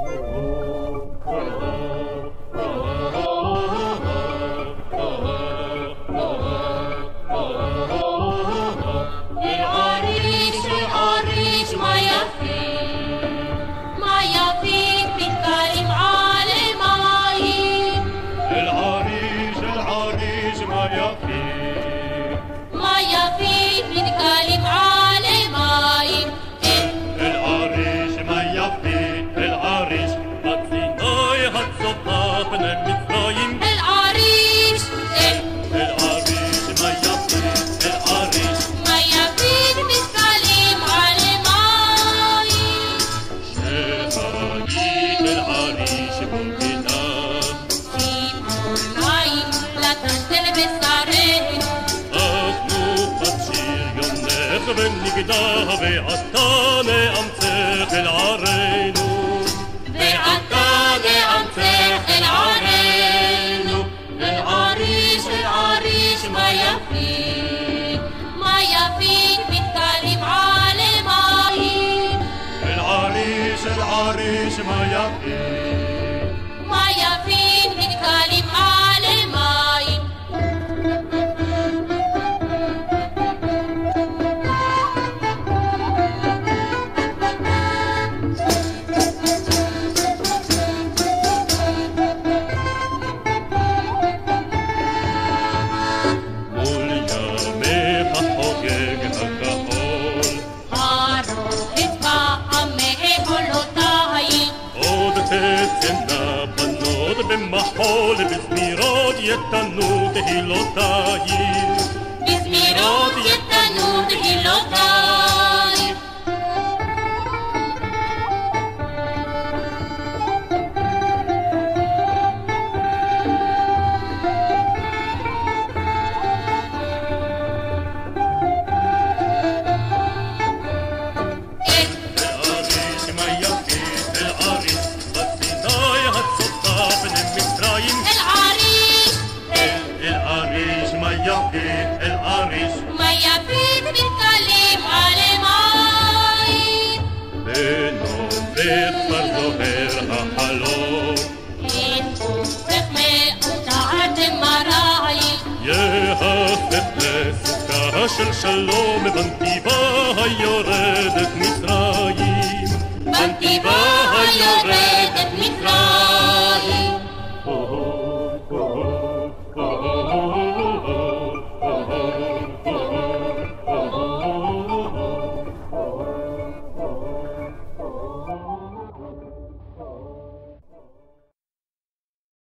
العريش بنجدها بعطانة عم تغل عرينو بعطانة عم تغل عرينو العريش العريش ما يفيد ما يفيد بالتعليم عالم عين العريش العريش ما يفيد ما במחול בזמירות יתנו תהילותיים בזמירות יתנו וכבר זוהר החלום. אם הופך מאותה דמרייך, יהפך מפוקה של שלום הבנתי